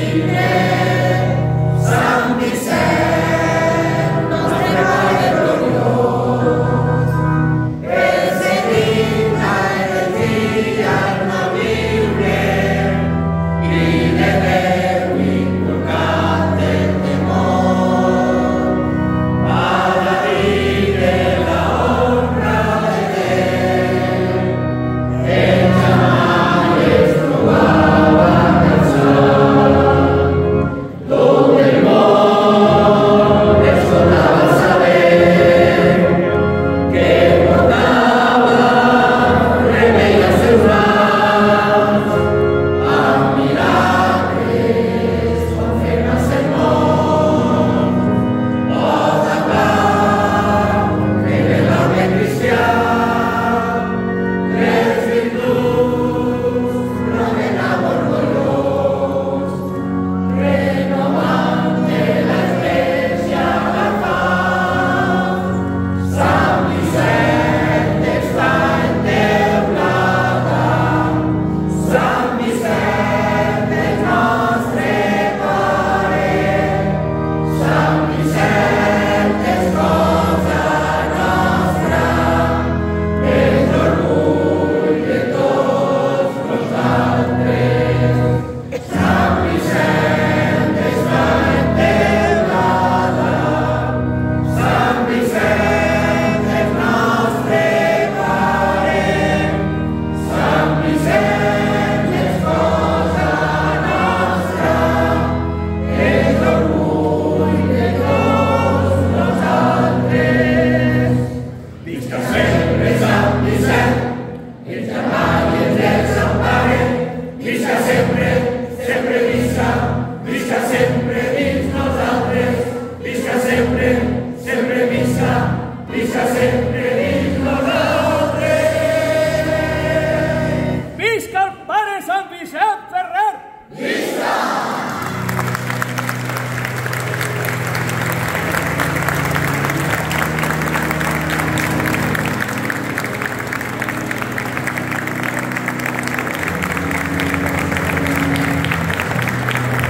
Amen. Yes.